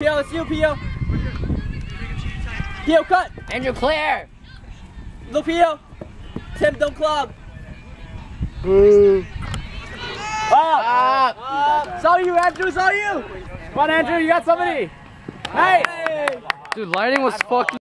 Pio, it's you, Pio. Pio, cut. Andrew clear. Look, Pio. Tim, don't clog. Hmm. Up. Up. all you, Andrew. It's all you. Come on, Andrew, you got somebody. Hey. Dude, lighting was fucking.